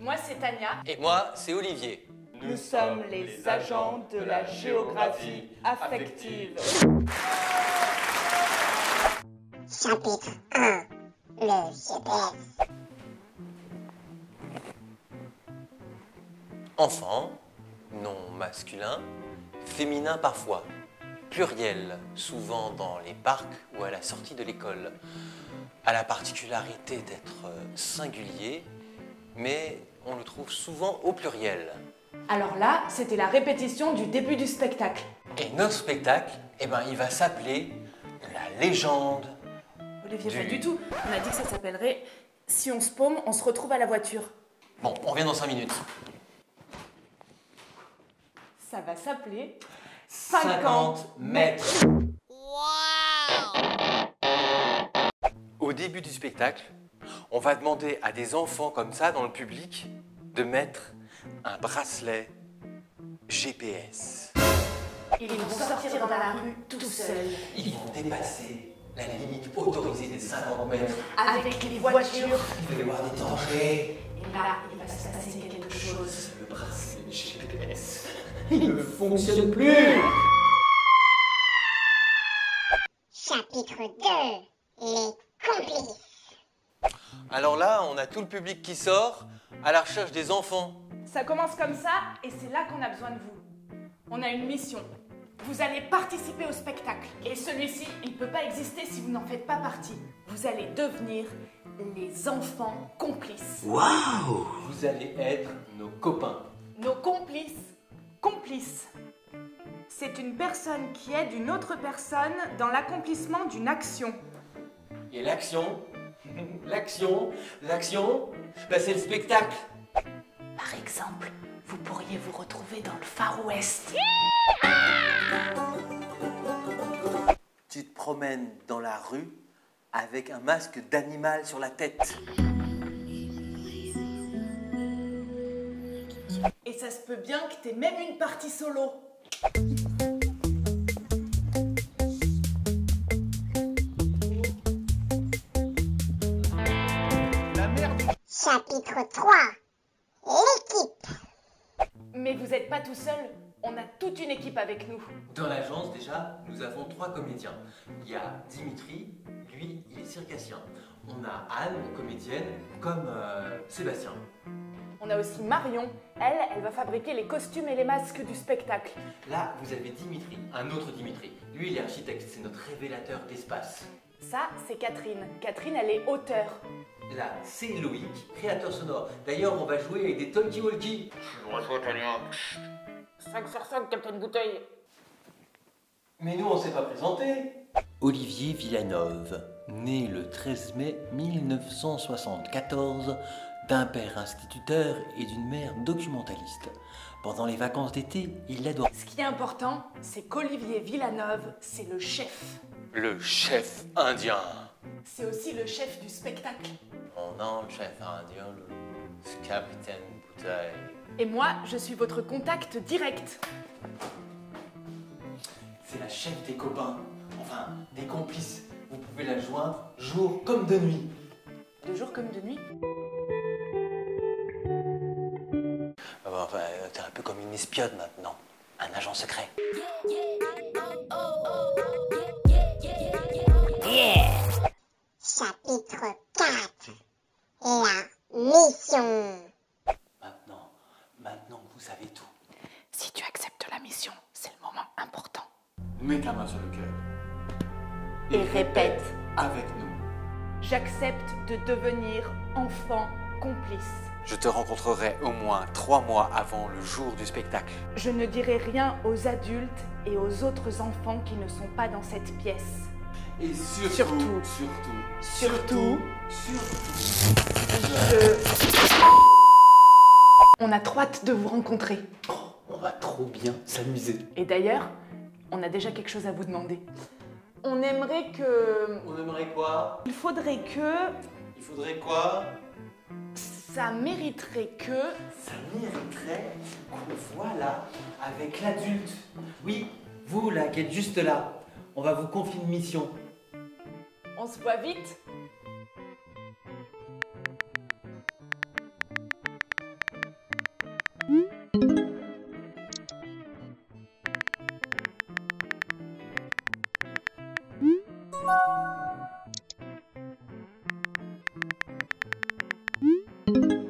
Moi, c'est Tania. Et moi, c'est Olivier. Nous sommes les agents de la géographie affective. Chapitre 1 Le GPS. Enfant, nom masculin, féminin parfois, pluriel, souvent dans les parcs ou à la sortie de l'école, a la particularité d'être euh, singulier, mais on le trouve souvent au pluriel. Alors là, c'était la répétition du début du spectacle. Et notre spectacle, eh ben, il va s'appeler La légende. Olivier, Du- pas du tout. On a dit que ça s'appellerait Si on se paume, on se retrouve à la voiture. Bon, on revient dans 5 minutes. Ça va s'appeler 50 mètres. Au début du spectacle, on va demander à des enfants comme ça dans le public de mettre un bracelet GPS. Ils vont sortir dans la rue tout seuls. Ils vont dépasser la limite autorisée des 50 mètres. Avec les voitures. Il va y avoir des dangers. Et là, il va se passer quelque chose. Le bracelet GPS, il ne fonctionne plus. Chapitre 2 Les complices. Alors là, on a tout le public qui sort à la recherche des enfants. Ça commence comme ça et c'est là qu'on a besoin de vous. On a une mission. Vous allez participer au spectacle. Et celui-ci, il ne peut pas exister si vous n'en faites pas partie. Vous allez devenir les enfants complices. Vous allez être nos copains. Nos complices. Complices. C'est une personne qui aide une autre personne dans l'accomplissement d'une action. Et l'action, l'action, l'action, bah c'est le spectacle. Par exemple, vous pourriez vous retrouver dans le Far West. Tu te promènes dans la rue avec un masque d'animal sur la tête. Et ça se peut bien que t'aies même une partie solo. Chapitre 3 L'équipe. Mais vous n'êtes pas tout seul, on a toute une équipe avec nous. Dans l'agence, déjà, nous avons trois comédiens. Il y a Dimitri, lui, il est circassien. On a Anne, comédienne, comme euh, Sébastien. On a aussi Marion, elle, elle va fabriquer les costumes et les masques du spectacle. Là, vous avez Dimitri, un autre Dimitri. Lui, il est architecte, c'est notre révélateur d'espace. Ça, c'est Catherine. Catherine, elle est auteure. Là, c'est Loïc, créateur sonore. D'ailleurs, on va jouer avec des talkie-walkie. 5 sur 5, Captain Bouteille. Mais nous, on s'est pas présenté. Olivier Villanove, né le 13 mai 1974 d'un père instituteur et d'une mère documentaliste. Pendant les vacances d'été, il adore. Ce qui est important, c'est qu'Olivier Villanove, c'est le chef. Le chef indien. C'est aussi le chef du spectacle. Mon nom, le chef indien, le capitaine Bouteille. Et moi, je suis votre contact direct. C'est la chef des copains, enfin des complices. Vous pouvez la joindre jour comme de nuit. De jour comme de nuit. Ah bah, Enfin, t'es un peu comme une espionne maintenant, un agent secret. Chapitre 4 La mission. Savez tout. Si tu acceptes la mission, c'est le moment important. Mets ta main sur le cœur. Et répète. Avec nous. J'accepte de devenir enfant complice. Je te rencontrerai au moins trois mois avant le jour du spectacle. Je ne dirai rien aux adultes et aux autres enfants qui ne sont pas dans cette pièce. Et surtout, Surtout. surtout, Surtout. surtout, Je... On a trop hâte de vous rencontrer. On va trop bien s'amuser. Et d'ailleurs, on a déjà quelque chose à vous demander. On aimerait que... On aimerait quoi? Il faudrait que... Il faudrait quoi? Ça mériterait que... Ça mériterait qu'on voit là avec l'adulte. Oui, vous là qui êtes juste là. On va vous confier une mission. On se voit vite you